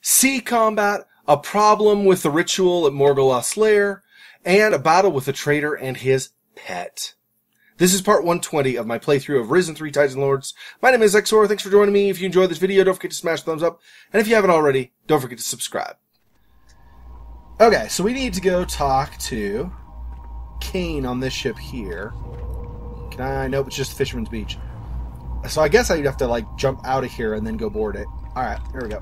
sea combat, a problem with the ritual at Morgoloth's lair, and a battle with a traitor and his pet. This is part 120 of my playthrough of Risen 3 Titan Lords. My name is Xexor. Thanks for joining me. If you enjoyed this video, don't forget to smash the thumbs up. And if you haven't already, don't forget to subscribe. Okay, so we need to go talk to Kane on this ship here. Can I? Nope, it's just Fisherman's Beach. So I guess I'd have to, like, jump out of here and then go board it. Alright, here we go.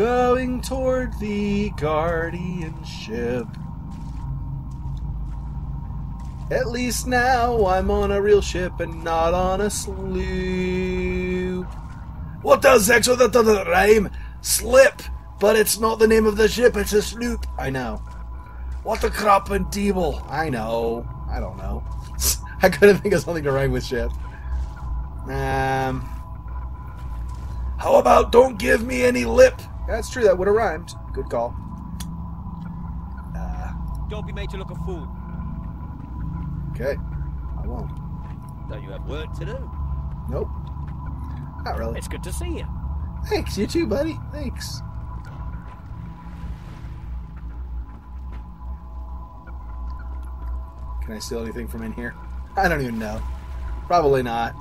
Going toward the Guardian ship. At least now I'm on a real ship and not on a sloop. What does sex with it doesn't rhyme? Slip! But it's not the name of the ship, it's a sloop. I know. What the crap and deeble? I know. I don't know. I couldn't think of something to rhyme with ship. Um. How about don't give me any lip? That's true, that would have rhymed. Good call. Uh, Don't be made to look a fool. okay. I won't. Don't you have work to do? Nope. Not really. It's good to see you. Thanks, you too, buddy. Thanks. Can I steal anything from in here? I don't even know. Probably not.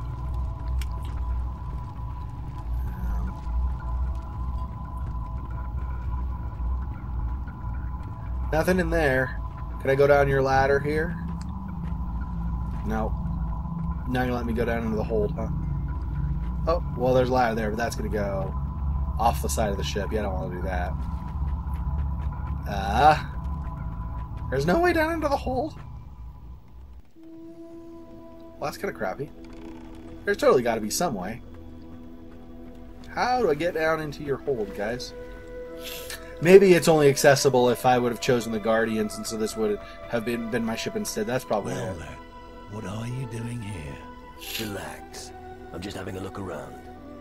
Nothing in there. Can I go down your ladder here? No. Not gonna let me go down into the hold, huh? Oh, well, there's a ladder there, but that's going to go off the side of the ship. Yeah, I don't want to do that. Ah. Uh, there's no way down into the hold? Well, that's kind of crappy. There's totally got to be some way. How do I get down into your hold, guys? Maybe it's only accessible if I would have chosen the Guardians, and so this would have been, been my ship instead. That's probably Well, it. lad, what are you doing here? Relax. I'm just having a look around.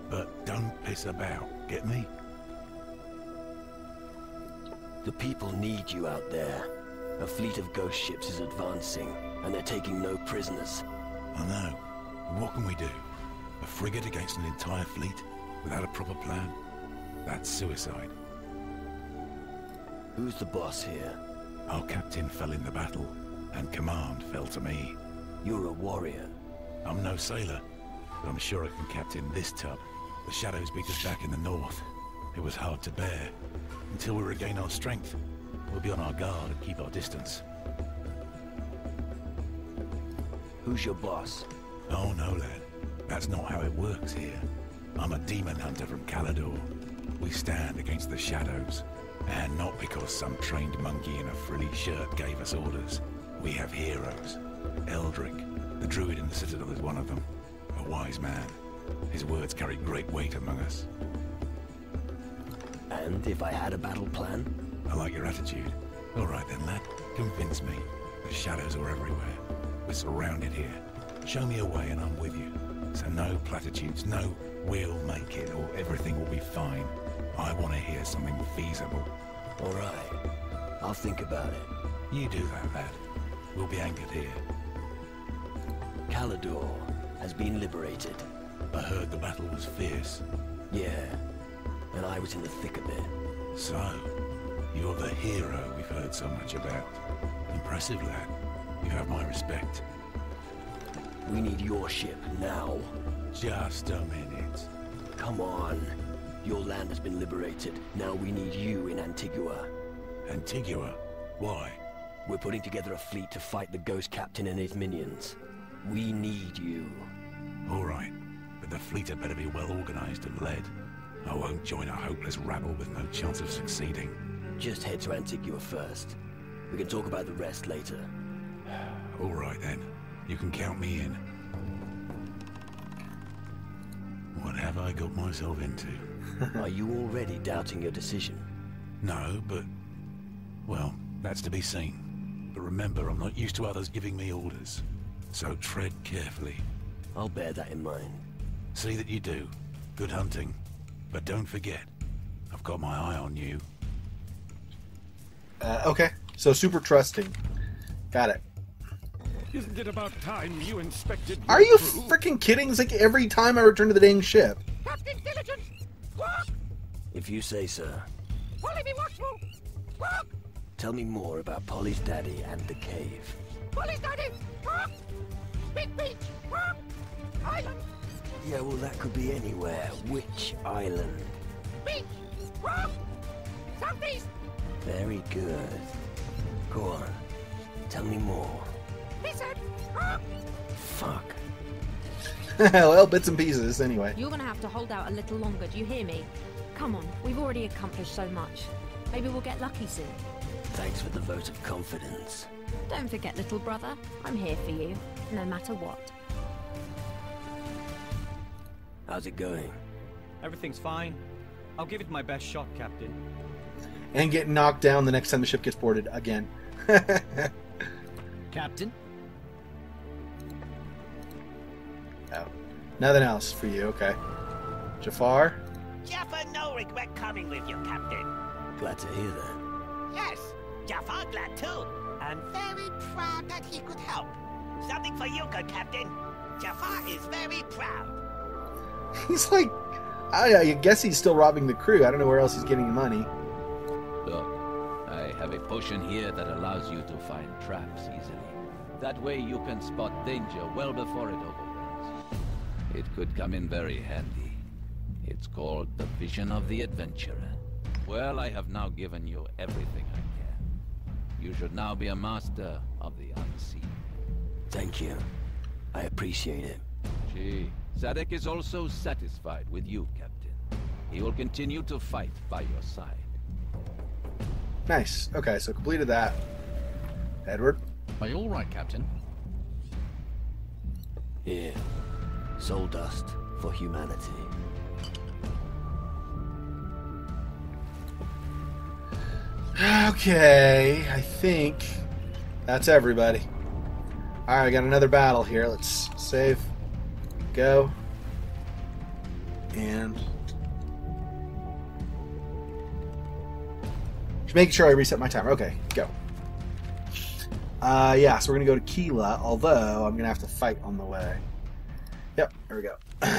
But don't piss about, get me? The people need you out there. A fleet of ghost ships is advancing, and they're taking no prisoners. I know. What can we do? A frigate against an entire fleet? Without a proper plan? That's suicide. Who's the boss here? Our captain fell in the battle, and command fell to me. You're a warrior. I'm no sailor, but I'm sure I can captain this tub. The shadows beat us back in the north. It was hard to bear. Until we regain our strength, we'll be on our guard and keep our distance. Who's your boss? Oh no, lad. That's not how it works here. I'm a demon hunter from Calador. We stand against the shadows. And not because some trained monkey in a frilly shirt gave us orders. We have heroes. Eldric, the druid in the citadel is one of them. A wise man. His words carry great weight among us. And if I had a battle plan? I like your attitude. All right then, lad. Convince me. The shadows are everywhere. We're surrounded here. Show me a way and I'm with you. So no platitudes, no we'll make it or everything will be fine. I want to hear something feasible. All right. I'll think about it. You do that, lad. We'll be anchored here. Calador has been liberated. I heard the battle was fierce. Yeah. And I was in the thick of it. So, you're the hero we've heard so much about. Impressive, lad. You have my respect. We need your ship now. Just a minute. Come on. Your land has been liberated. Now we need you in Antigua. Antigua? Why? We're putting together a fleet to fight the Ghost Captain and his minions. We need you. All right, but the fleet had better be well organized and led. I won't join a hopeless rabble with no chance of succeeding. Just head to Antigua first. We can talk about the rest later. All right then, you can count me in. What have I got myself into? Are you already doubting your decision? No, but... Well, that's to be seen. But remember, I'm not used to others giving me orders. So tread carefully. I'll bear that in mind. See that you do. Good hunting. But don't forget, I've got my eye on you. Uh, okay, so super trusting. Got it. Isn't it about time you inspected? Are you freaking kidding? It's like every time I return to the dang ship. Captain Diligence! Walk! If you say so. Polly be watchful! Tell me more about Polly's daddy and the cave. Polly's daddy! Big beach! Island! Yeah, well, that could be anywhere. Which island? Beach! Southeast! Very good. Go on. Tell me more. Fuck. well, bits and pieces, anyway. You're gonna have to hold out a little longer, do you hear me? Come on, we've already accomplished so much. Maybe we'll get lucky soon. Thanks for the vote of confidence. Don't forget, little brother, I'm here for you, no matter what. How's it going? Everything's fine. I'll give it my best shot, Captain. And get knocked down the next time the ship gets boarded again. Captain? Oh. Nothing else for you, okay. Jaffar? Jaffar no regret coming with you, Captain. Glad to hear that. Yes, Jaffar glad too. I'm very proud that he could help. Something for you, good Captain. Jaffar is very proud. He's like, I, I guess he's still robbing the crew. I don't know where else he's getting the money. Look, I have a potion here that allows you to find traps easily. That way you can spot danger well before it overruns. It could come in very handy. It's called the Vision of the Adventurer. Well, I have now given you everything I can. You should now be a master of the unseen. Thank you. I appreciate it. Gee, Zadek is also satisfied with you, Captain. He will continue to fight by your side. Nice. Okay, so completed that. Edward? Are you all right, Captain? Here. Soul dust for humanity. Okay, I think that's everybody. Alright, I got another battle here. Let's save. Go. And. Just making sure I reset my timer. Okay, go. Uh, yeah, so we're gonna go to Kila, although I'm gonna have to fight on the way. Yep, there we go.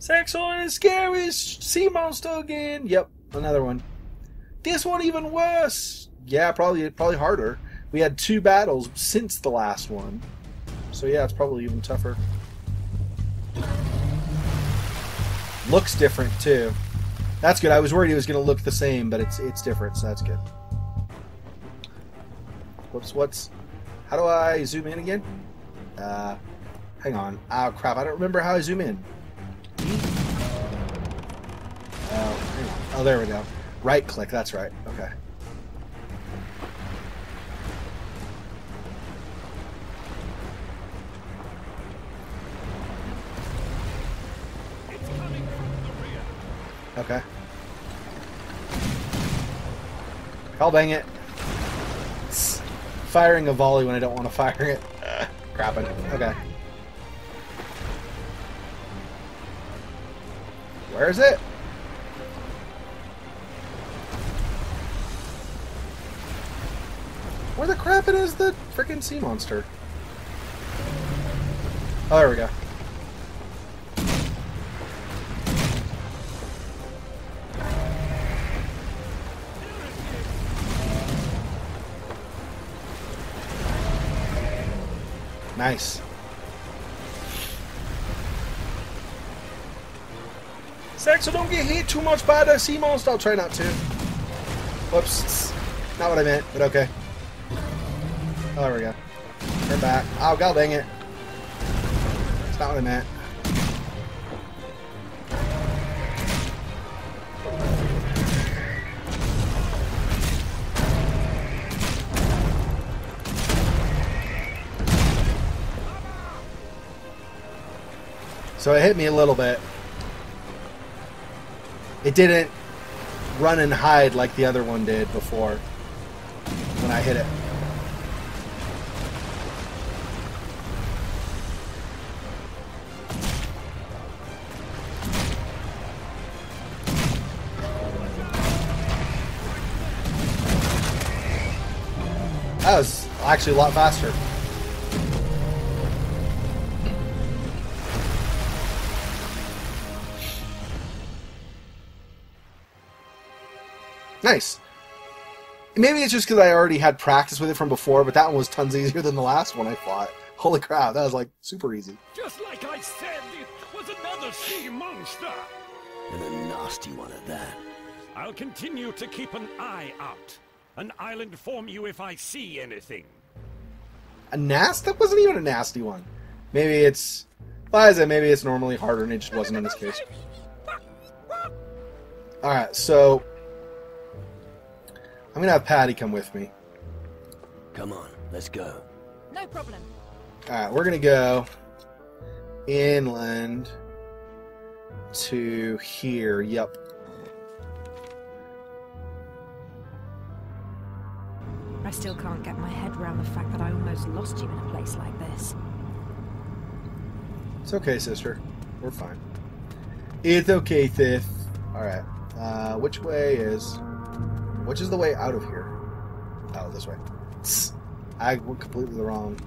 Saxon is scary sea monster again. Yep, another one. This one even worse. Yeah, probably probably harder. We had two battles since the last one, so yeah, it's probably even tougher. Looks different too. That's good. I was worried it was going to look the same, but it's it's different, so that's good. Whoops. What's? How do I zoom in again? Uh, hang on. Oh crap! I don't remember how I zoom in. Oh. Oh, there we go. Right click, that's right. Okay. Okay. Oh, dang it. It's firing a volley when I don't want to fire it. Crap it. Okay. Where is it? Where the crap it is the freaking sea monster? Oh, there we go. Nice. Saxo, don't get hit too much by the sea monster. I'll try not to. Whoops. Not what I meant, but okay. Oh, there we go. Turn back. Oh, god dang it. That's not what I meant. So it hit me a little bit. It didn't run and hide like the other one did before when I hit it. That was Actually, a lot faster. Nice. Maybe it's just because I already had practice with it from before, but that one was tons easier than the last one I fought. Holy crap, that was like super easy. Just like I said, it was another sea monster. And a nasty one at that. I'll continue to keep an eye out, and I'll inform you if I see anything. A nasty? That wasn't even a nasty one. Maybe it's. Why is it? Maybe it's normally harder and it just wasn't in this case. Alright, so. I'm gonna have Patty come with me. Come on, let's go. No problem. Alright, we're gonna go inland to here. Yep. I still can't get my head around the fact that I almost lost you in a place like this. It's okay, sister. We're fine. It's okay, sis. Alright. Uh, which way is. Which is the way out of here? Oh, this way. I went completely the wrong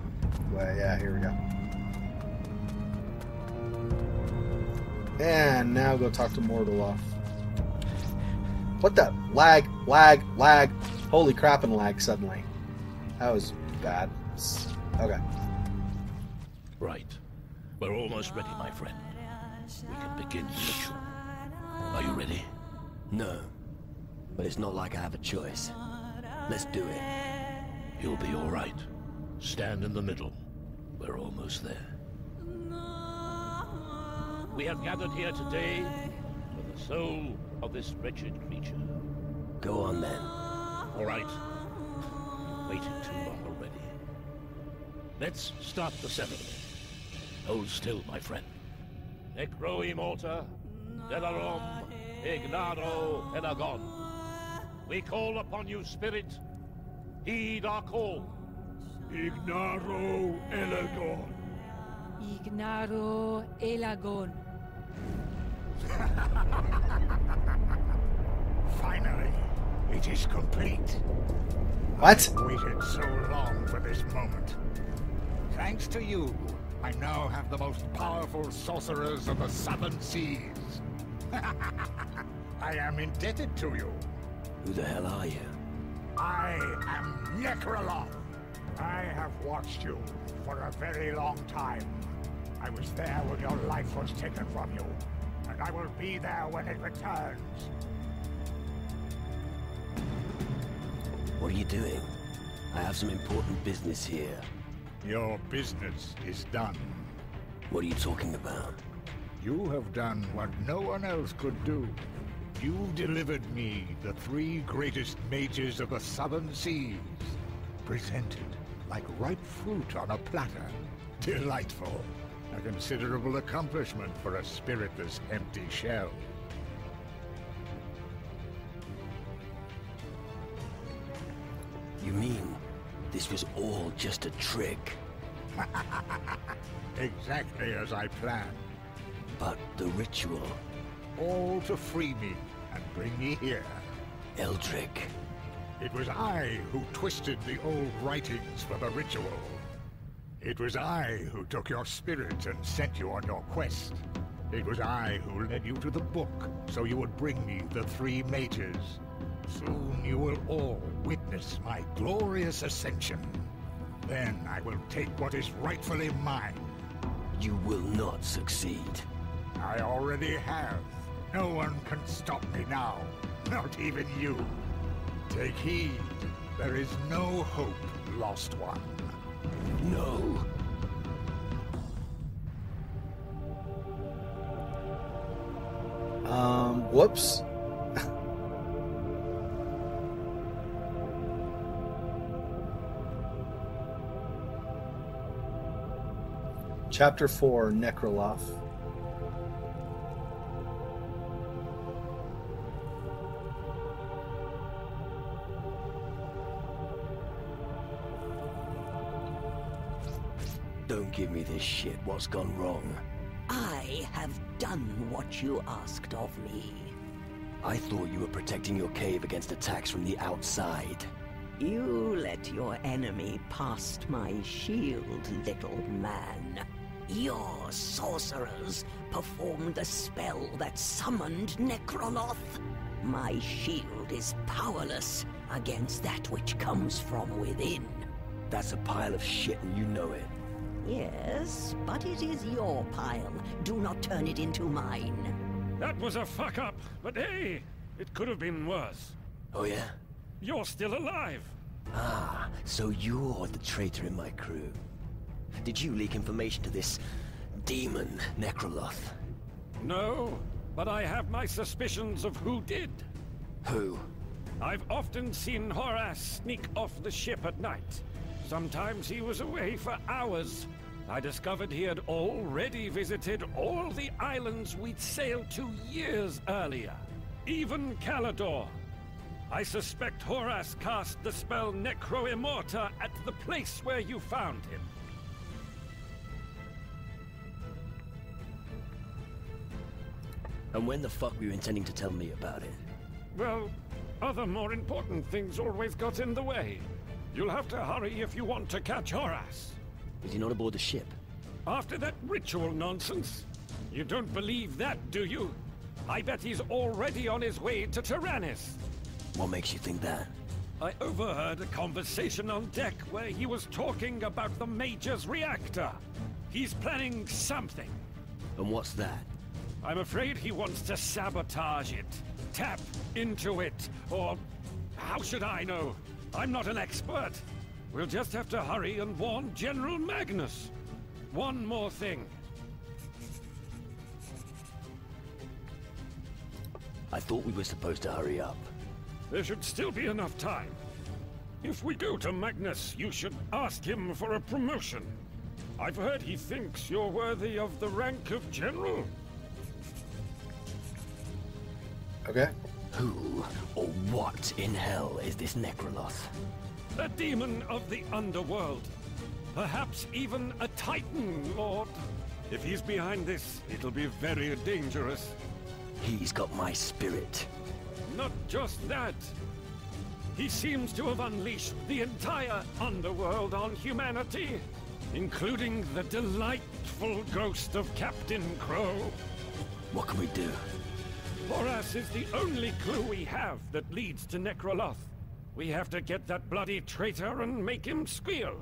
way. Yeah, here we go. And now go talk to Morgoloth. What the? Lag, lag, lag. Holy crap and lag suddenly. That was bad. Okay. Right. We're almost ready, my friend. We can begin the ritual. Are you ready? No. But it's not like I have a choice. Let's do it. You'll be all right. Stand in the middle. We're almost there. We have gathered here today for the soul of this wretched creature. Go on then. All right. You've Waited too long already. Let's start the ceremony. Hold still, my friend. Necro immorta, Delarom, Ignaro, Elagon. We call upon you, spirit. Heed our call. Ignaro Elagon. Ignaro Elagon. Finally, it is complete. What? Waited so long for this moment. Thanks to you, I now have the most powerful sorcerers of the Southern Seas. I am indebted to you. Who the hell are you? I am Nekroloth. I have watched you for a very long time. I was there when your life was taken from you, and I will be there when it returns. What are you doing? I have some important business here. Your business is done. What are you talking about? You have done what no one else could do. You delivered me the three greatest mages of the Southern Seas. Presented like ripe fruit on a platter. Delightful. A considerable accomplishment for a spiritless empty shell. You mean this was all just a trick? Exactly as I planned. But the ritual, All to free me and bring me here. Eldric. It was I who twisted the old writings for the ritual. It was I who took your spirit and sent you on your quest. It was I who led you to the book, so you would bring me the three mages. Soon you will all witness my glorious ascension. Then I will take what is rightfully mine. You will not succeed. I already have. No one can stop me now. Not even you. Take heed. There is no hope, lost one. No. Um, whoops. Chapter 4 Nekroloth. Don't give me this shit. What's gone wrong? I have done what you asked of me. I thought you were protecting your cave against attacks from the outside. You let your enemy past my shield, little man. Your sorcerers performed a spell that summoned Nekroloth. My shield is powerless against that which comes from within. That's a pile of shit and you know it. Yes, but it is your pile. Do not turn it into mine. That was a fuck up, but hey, it could have been worse. Oh yeah? You're still alive. Ah, so you're the traitor in my crew. Did you leak information to this demon, Nekroloth? No, but I have my suspicions of who did. Who? I've often seen Horace sneak off the ship at night. Sometimes he was away for hours. I discovered he had already visited all the islands we'd sailed to years earlier. Even Calador. I suspect Horace cast the spell Necro Immorta at the place where you found him. And when the fuck were you intending to tell me about it? Well, other more important things always got in the way. You'll have to hurry if you want to catch Horace. Is he not aboard the ship? After that ritual nonsense? You don't believe that, do you? I bet he's already on his way to Taranis. What makes you think that? I overheard a conversation on deck where he was talking about the Major's reactor. He's planning something. And what's that? I'm afraid he wants to sabotage it. Tap into it. Or... how should I know? I'm not an expert. We'll just have to hurry and warn General Magnus. One more thing. I thought we were supposed to hurry up. There should still be enough time. If we go to Magnus, you should ask him for a promotion. I've heard he thinks you're worthy of the rank of General. Okay. Who or what in hell is this Nekroloth? A demon of the underworld. Perhaps even a Titan Lord. If he's behind this, it'll be very dangerous. He's got my spirit. Not just that. He seems to have unleashed the entire underworld on humanity, including the delightful ghost of Captain Crow. What can we do? Horace is the only clue we have that leads to Nekroloth. We have to get that bloody traitor and make him squeal.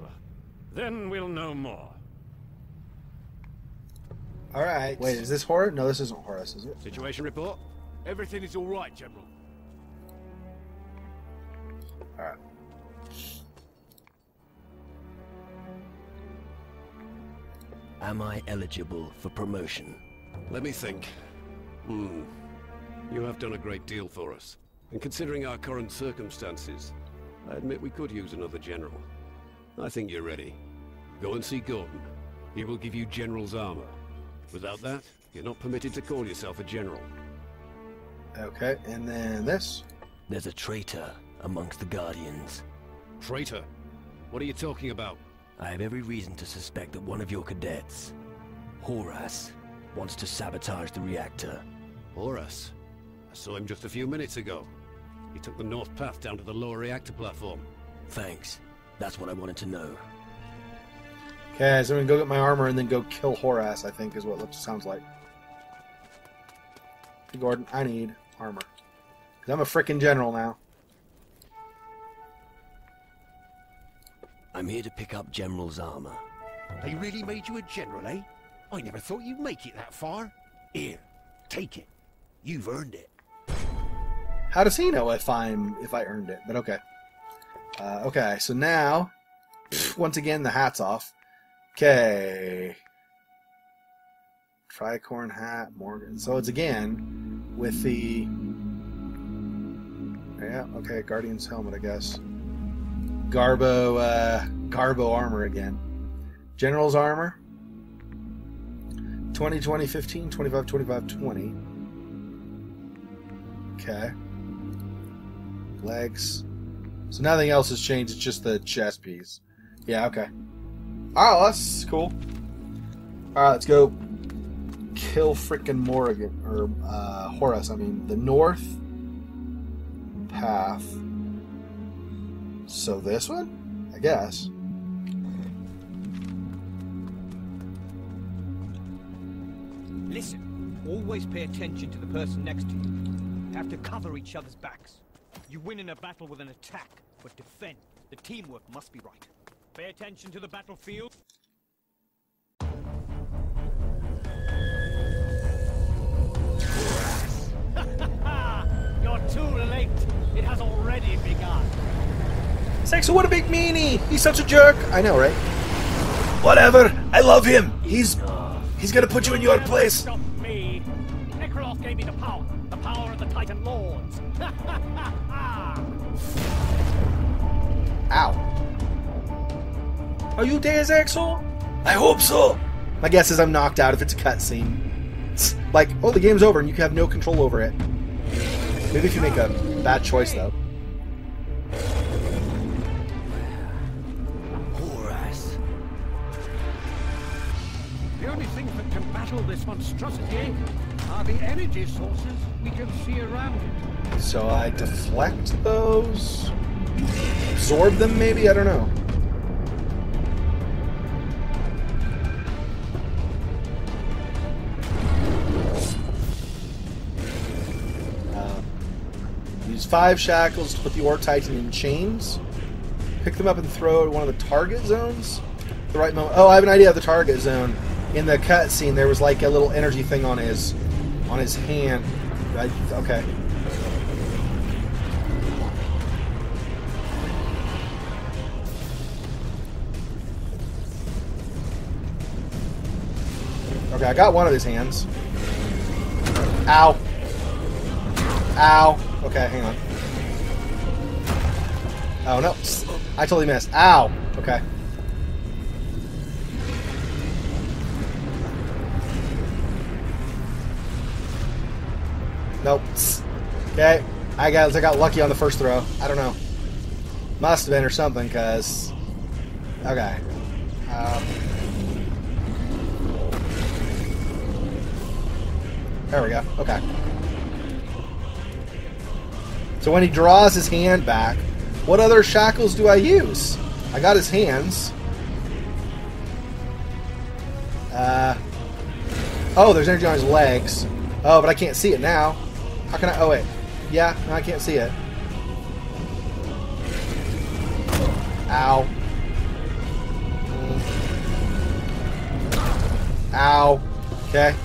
Then we'll know more. All right. Wait, is this Horace? No, this isn't Horace, is it? Situation report. Everything is all right, General. All right. Am I eligible for promotion? Let me think. Hmm. You have done a great deal for us. And considering our current circumstances, I admit we could use another general. I think you're ready. Go and see Gordon. He will give you general's armor. Without that, you're not permitted to call yourself a general. Okay, and then this. There's a traitor amongst the Guardians. Traitor? What are you talking about? I have every reason to suspect that one of your cadets, Horace, wants to sabotage the reactor. Horace? I saw him just a few minutes ago. He took the north path down to the lower reactor platform. Thanks. That's what I wanted to know. Okay, so I'm gonna go get my armor and then go kill Horace. I think is what it sounds like. Gordon, I need armor. i I'm a freaking general now. I'm here to pick up General's armor. They really made you a general, eh? I never thought you'd make it that far. Here, take it. You've earned it. How does he know if I'm if I earned it? But okay. Uh, okay, so now, once again, the hat's off. Okay. Tricorn hat, Morgan. So it's again with the. Yeah, okay, Guardian's helmet, I guess. Garbo, uh, Garbo armor again. General's armor. 20, 20, 15, 25, 25, 20. Okay. Legs. So nothing else has changed, it's just the chest piece. Yeah, okay. Alright, that's cool. Alright, let's go kill frickin' Morrigan, or uh, Horace, I mean, the north path So this one? I guess. Listen, always pay attention to the person next to you. Have to cover each other's backs. You win in a battle with an attack, but defend. The teamwork must be right. Pay attention to the battlefield. You're too late. It has already begun. Sexo, what a big meanie! He's such a jerk! I know, right? Whatever! I love him! He's. He's gonna put you in your place! Stop me. Nekroloth gave me the power. The power of the Titan Lords. Ow. Are you Deus Exo? I hope so! My guess is I'm knocked out if it's a cutscene. Like, oh, the game's over and you have no control over it. Maybe if you make a bad choice, though. Horace. The only things that can battle this monstrosity are the energy sources we can see around it. So I deflect those? Absorb them, maybe? I don't know. Uh, use five shackles to put the Ore Titan in chains. Pick them up and throw at one of the target zones. The right moment. Oh, I have an idea of the target zone. In the cutscene, there was like a little energy thing on his on his hand. I, okay. Okay, I got one of his hands. Ow. Ow. Okay, hang on. Oh, no. I totally missed. Ow. Okay. Nope. Okay. I got I got lucky on the first throw. I don't know. Must have been or something, cause. Okay. Um, there we go. Okay. So when he draws his hand back, what other shackles do I use? I got his hands. Uh. Oh, there's energy on his legs. Oh, but I can't see it now. How can I? Oh wait. Yeah, no, I can't see it. Ow. Mm. Ow. Okay.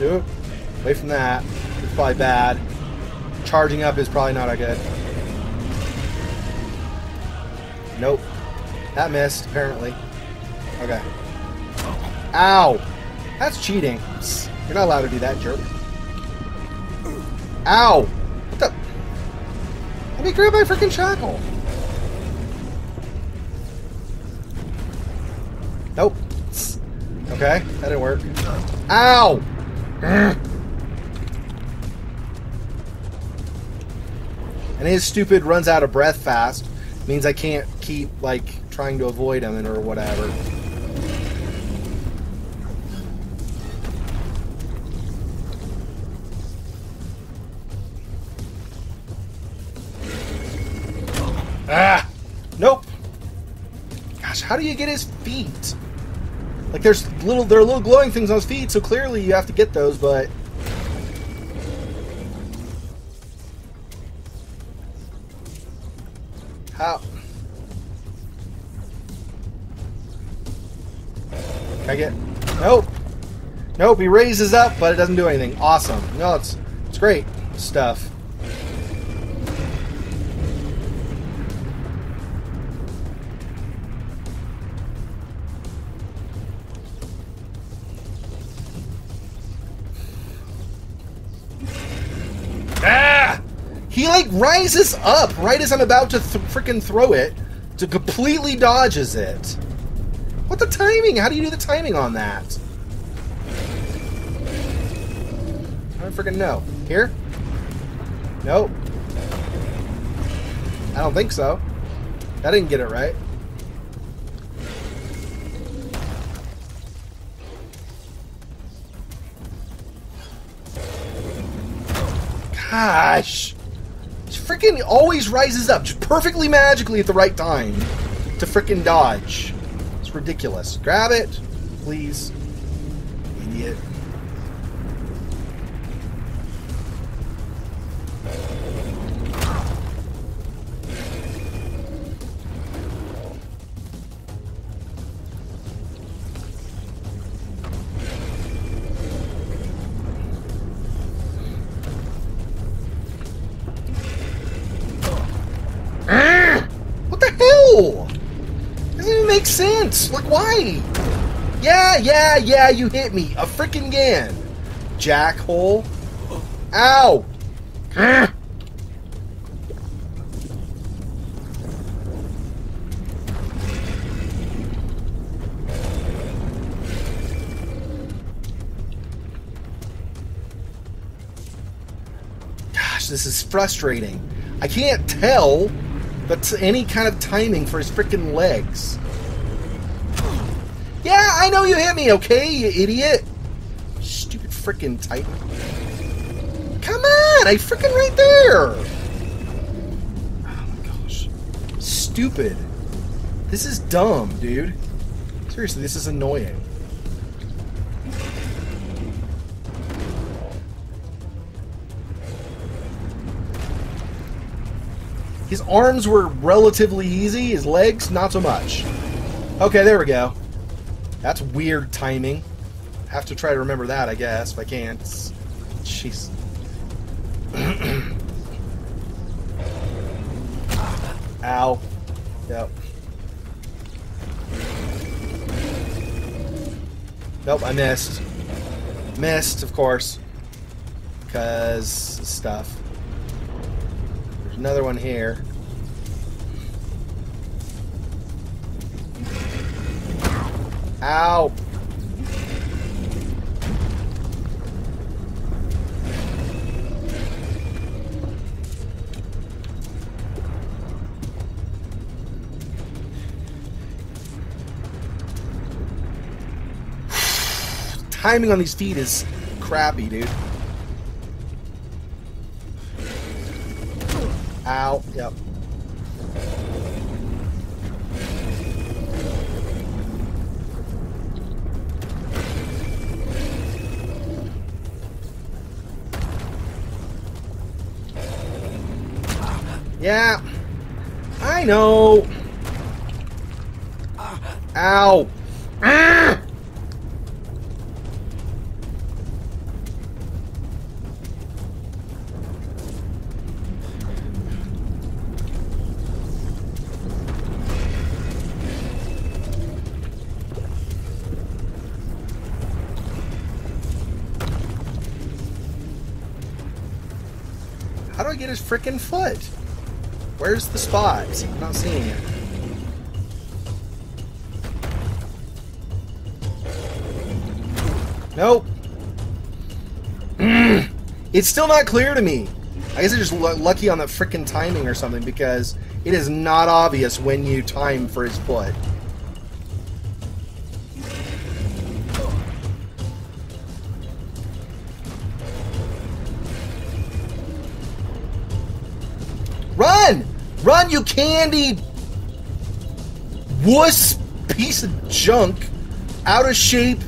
Ooh. Away from that. It's probably bad. Charging up is probably not a good. Nope. That missed, apparently. Okay. Ow! That's cheating. You're not allowed to do that, jerk. Ow! What the? Let me grab my freaking shackle. Nope. Okay, that didn't work. Ow! And his stupid runs out of breath fast. Means I can't keep, like, trying to avoid him or whatever. Ah! Nope. Gosh, how do you get his feet? Like there's little there are little glowing things on his feet, so clearly you have to get those, but how Can I get Nope. Nope, he raises up, but it doesn't do anything. Awesome. No, it's it's great stuff. He like rises up right as I'm about to th- freaking throw it, to completely dodges it. What the timing? How do you do the timing on that? I don't freaking know. Here? Nope. I don't think so. I didn't get it right. Gosh! Freaking always rises up just perfectly magically at the right time to freaking dodge. It's ridiculous. Grab it, please. Make sense. Like, why? Yeah, yeah, yeah, you hit me. A freaking again. Jackhole. Ow! Gosh, this is frustrating. I can't tell but any kind of timing for his freaking legs. I know you hit me, okay, you idiot. Stupid freaking Titan. Come on, I freaking right there. Oh my gosh. Stupid. This is dumb, dude. Seriously, this is annoying. His arms were relatively easy, his legs, not so much. Okay, there we go. That's weird timing. Have to try to remember that, I guess, if I can't, Jeez. Ow. Yep. Nope, I missed. Missed, of course. Because stuff. There's another one here. Ow! Timing on these feet is crappy, dude. Ow. Yep. Yeah. I know. Ow. Ah! How do I get his frickin' foot? Where's the spot? I'm not seeing it. Nope. it's still not clear to me. I guess I'm just lu- lucky on the freaking timing or something because it is not obvious when you time for his foot. Run! Run, you candy wuss piece of junk, out of shape,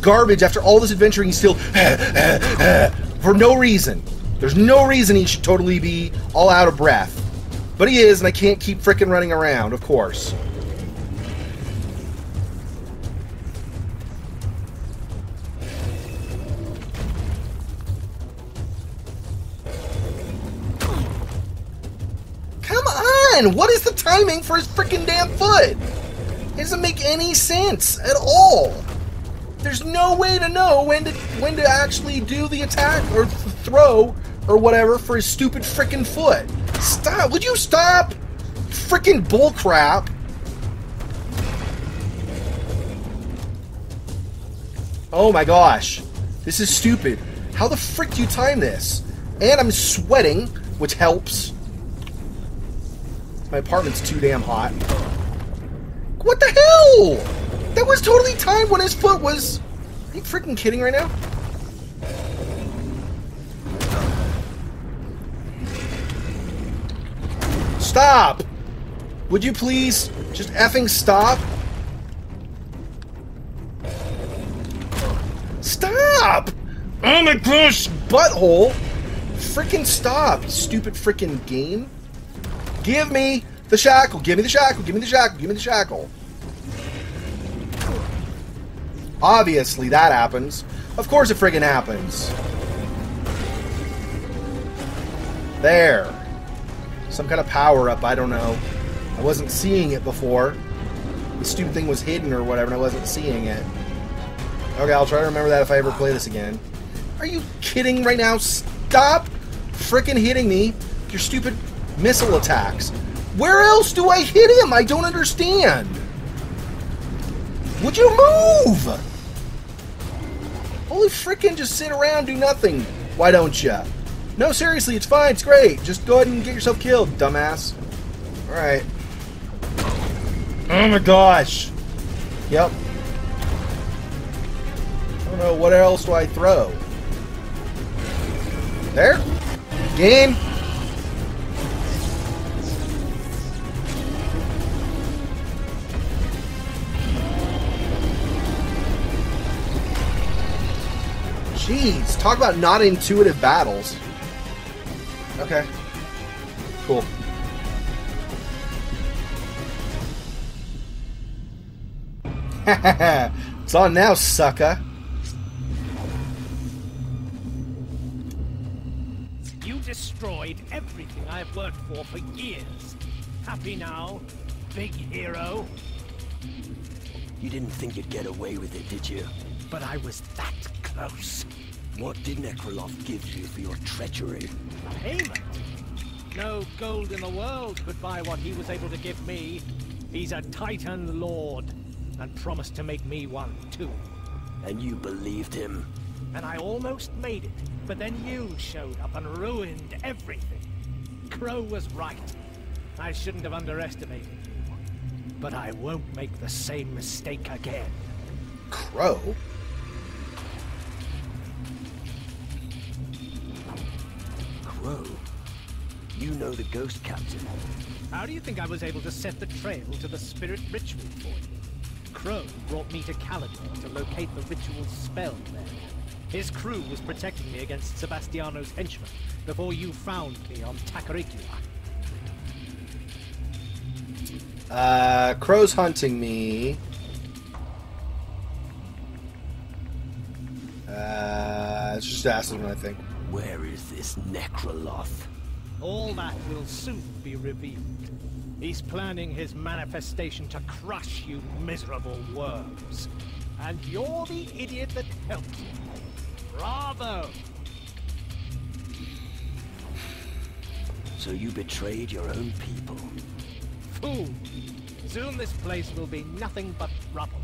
garbage after all this adventuring he's still for no reason. There's no reason he should totally be all out of breath. But he is, and I can't keep frickin' running around, of course. On! What is the timing for his freaking damn foot? It doesn't make any sense at all. There's no way to know when to when to actually do the attack or th- throw or whatever for his stupid freaking foot. Stop! Would you stop? Freaking bullcrap! Oh my gosh, this is stupid. How the frick do you time this? And I'm sweating, which helps. My apartment's too damn hot. What the hell? That was totally timed when his foot was. Are you freaking kidding right now? Stop! Would you please just effing stop? Stop! Oh my gosh, butthole! Freaking stop, stupid freaking game. Give me the shackle, give me the shackle, give me the shackle, give me the shackle. Obviously, that happens. Of course it friggin' happens. There. Some kind of power up, I don't know. I wasn't seeing it before. The stupid thing was hidden or whatever, and I wasn't seeing it. Okay, I'll try to remember that if I ever play this again. Are you kidding right now? Stop freaking hitting me your stupid missile attacks. Where else do I hit him? I don't understand. Would you move? Holy freaking just sit around do nothing. Why don't you? No, seriously, it's fine. It's great. Just go ahead and get yourself killed, dumbass. Alright. Oh my gosh. Yep. I don't know, what else do I throw? There? Game? Jeez, talk about not intuitive battles. Okay. Cool. it's on now, sucker. You destroyed everything I've worked for for years. Happy now, big hero? You didn't think you'd get away with it, did you? But I was that close. What did Nekroloth give you for your treachery? Payment? No gold in the world could buy what he was able to give me. He's a Titan Lord, and promised to make me one, too. And you believed him? And I almost made it, but then you showed up and ruined everything. Crow was right. I shouldn't have underestimated you. But I won't make the same mistake again. Crow? Crow? You know the Ghost Captain. How do you think I was able to set the trail to the spirit ritual for you? Crow brought me to Calador to locate the ritual spell there. His crew was protecting me against Sebastiano's henchmen before you found me on Tacarigua. Uh, Crow's hunting me. Uh, it's just Aslan, I think. Where is this Nekroloth? All that will soon be revealed. He's planning his manifestation to crush you miserable worms. And you're the idiot that helped him. Bravo! So you betrayed your own people? Fool! Soon this place will be nothing but rubble.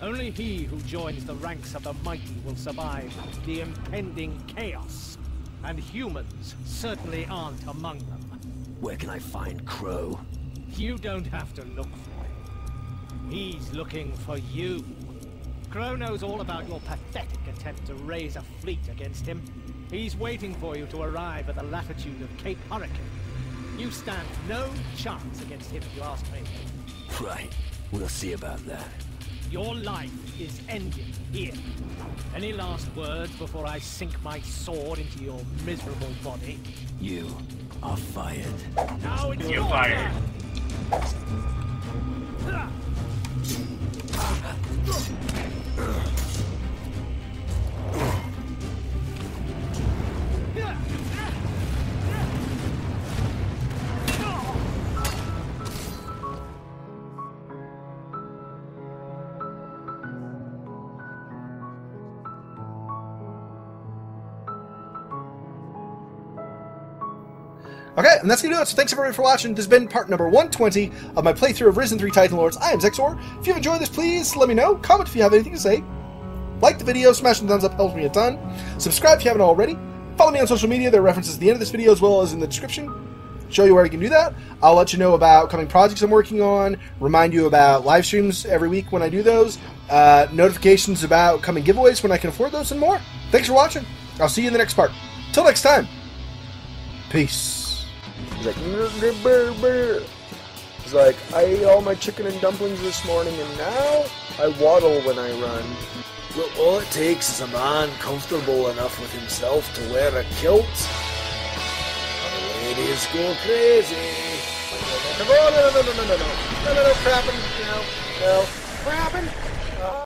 Only he who joins the ranks of the mighty will survive the impending chaos. And humans certainly aren't among them. Where can I find Crow? You don't have to look for him. He's looking for you. Crow knows all about your pathetic attempt to raise a fleet against him. He's waiting for you to arrive at the latitude of Cape Hurricane. You stand no chance against him, if you ask me. Right. We'll see about that. Your life is ended here. Any last words before I sink my sword into your miserable body? You are fired. Now it's You're your fired. Okay, and that's gonna do it. So thanks everybody for watching. This has been part number 120 of my playthrough of Risen 3 Titan Lords. I am Xexor. If you've enjoyed this, please let me know. Comment if you have anything to say. Like the video, smash the thumbs up, helps me a ton. Subscribe if you haven't already. Follow me on social media. There are references at the end of this video as well as in the description. Show you where you can do that. I'll let you know about coming projects I'm working on, remind you about live streams every week when I do those, uh, notifications about coming giveaways when I can afford those, and more. Thanks for watching. I'll see you in the next part. Till next time. Peace. He's like. He's like, I ate all my chicken and dumplings this morning, and now I waddle when I run. Well, all it takes is a man comfortable enough with himself to wear a kilt. And the ladies go crazy. No, no, no, no, no, no, no, no, no, no, no, crapping, no, no, crapping.